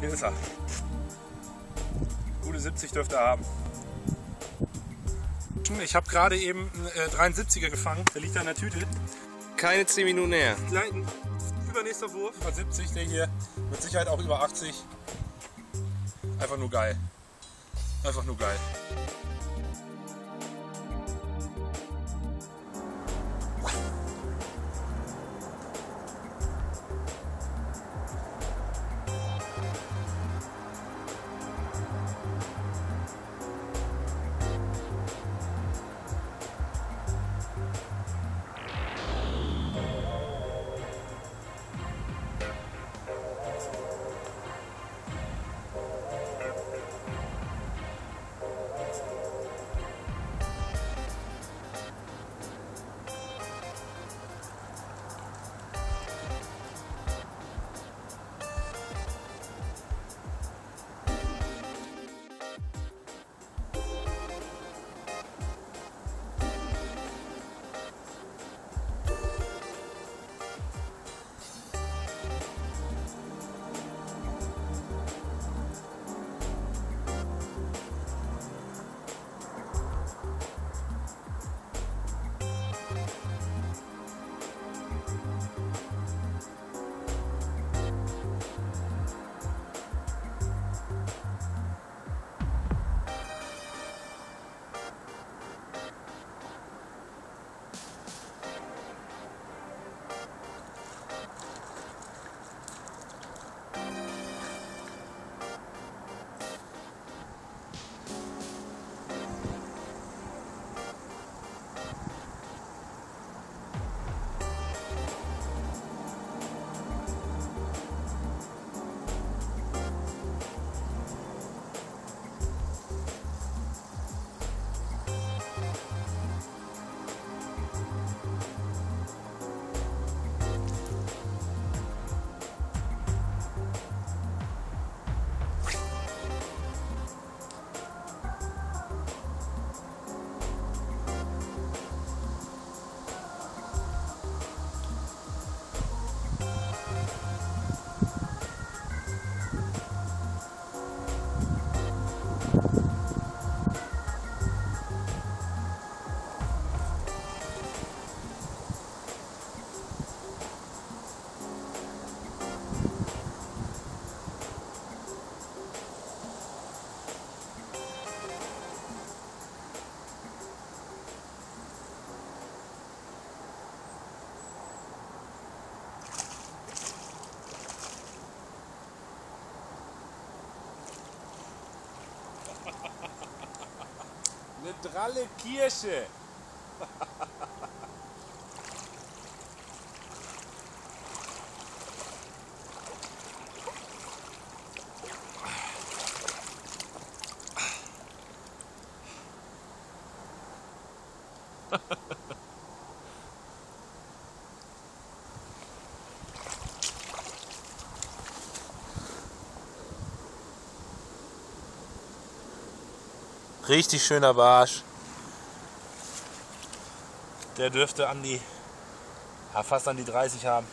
Hier ist er. Gute 70 dürfte er haben. Ich habe gerade eben einen äh, 73er gefangen. Der liegt da in der Tüte. Keine 10 Minuten her. Gleich ein übernächster Wurf. Über 70, der hier. Mit Sicherheit auch über 80. Einfach nur geil. Einfach nur geil. Eine dralle Richtig schöner Barsch. Der dürfte an die, ja, fast an die 30 haben.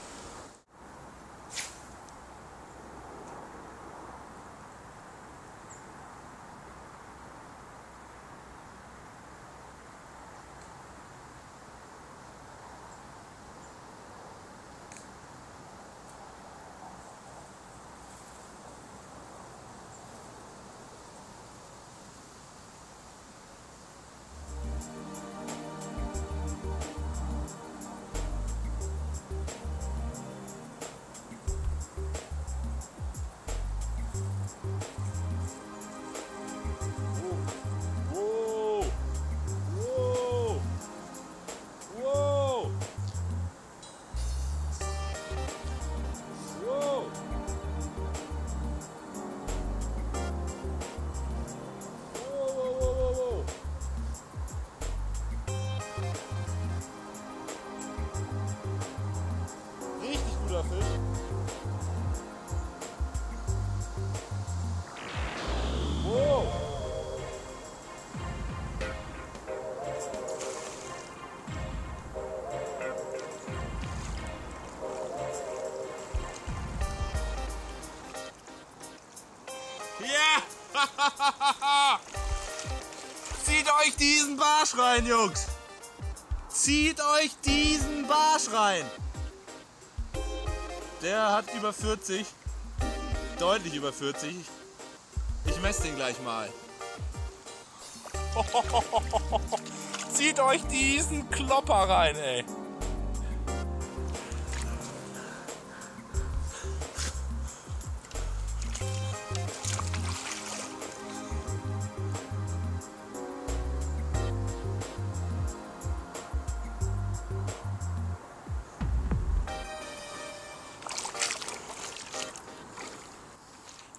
Yeah! Zieht euch diesen Barsch rein, Jungs! Zieht euch diesen Barsch rein! Der hat über 40. Deutlich über 40. Ich messe den gleich mal. Zieht euch diesen Klopper rein, ey.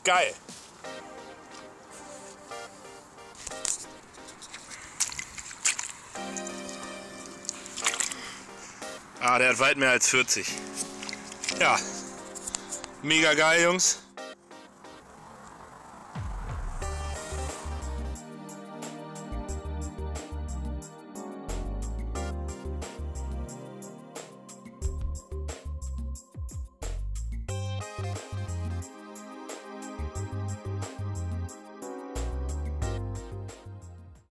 Geil. Ah, der hat weit mehr als 40. Ja, mega geil, Jungs.